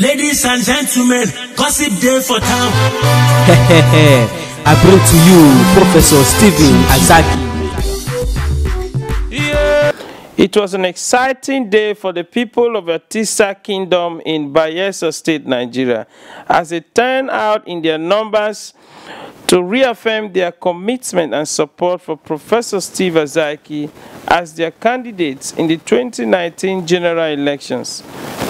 Ladies and gentlemen, gossip day for town. I bring to you Professor Stephen Azaiki. It was an exciting day for the people of Atissa Kingdom in Bayelsa State, Nigeria, as they turned out in their numbers to reaffirm their commitment and support for Professor Steve Azaiki as their candidates in the 2019 general elections.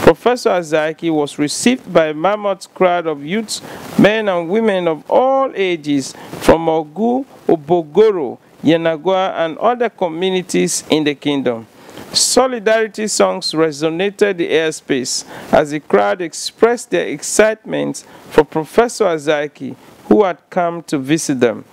Professor Azaiki was received by a mammoth crowd of youths, men and women of all ages from Ogu, Obogoro, Yenagoa, and other communities in the kingdom. Solidarity songs resonated the airspace as the crowd expressed their excitement for Professor Azaiki, who had come to visit them.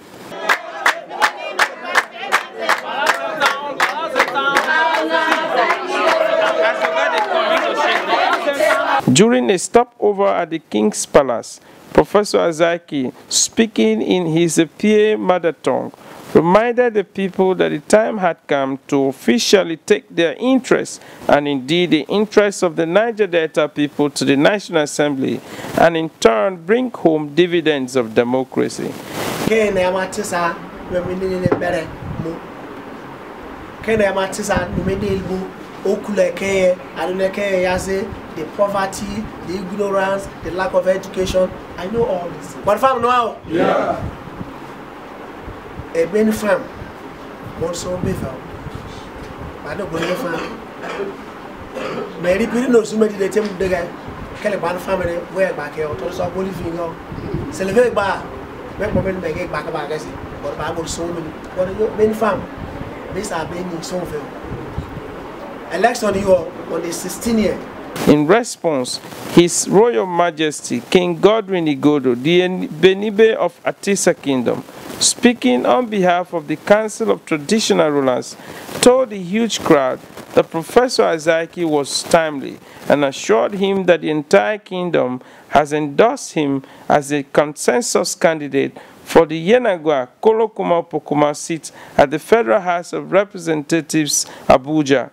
During a stopover at the King's Palace, Professor Azaiki, speaking in his PA mother tongue, reminded the people that the time had come to officially take their interests and indeed the interests of the Niger Delta people to the National Assembly and in turn bring home dividends of democracy. Okulekeye, Adulekeye Yase, the poverty, the ignorance, the lack of education. I know all this. What farm now? Yeah. Eh, Ebe farm. Mo so be farm. Ma do go ni farm. Me ri piri no sume di de tem de ga. Kele ni farm re we gba ke o to so bo li fi go. Se le ve gba. Me ko be ni be ke gba ka ba ke ba bo so mi. Ko ni farm. This are being so fair. Election you on the 16th year In response, His Royal Majesty King Godwin Igodo, the Ebeni-Ibe of Atissa Kingdom, speaking on behalf of the Council of Traditional Rulers, told the huge crowd that Professor Azaiki was timely and assured him that the entire kingdom has endorsed him as a consensus candidate for the Yenagoa Kolokuma Pokuma seat at the Federal House of Representatives, Abuja.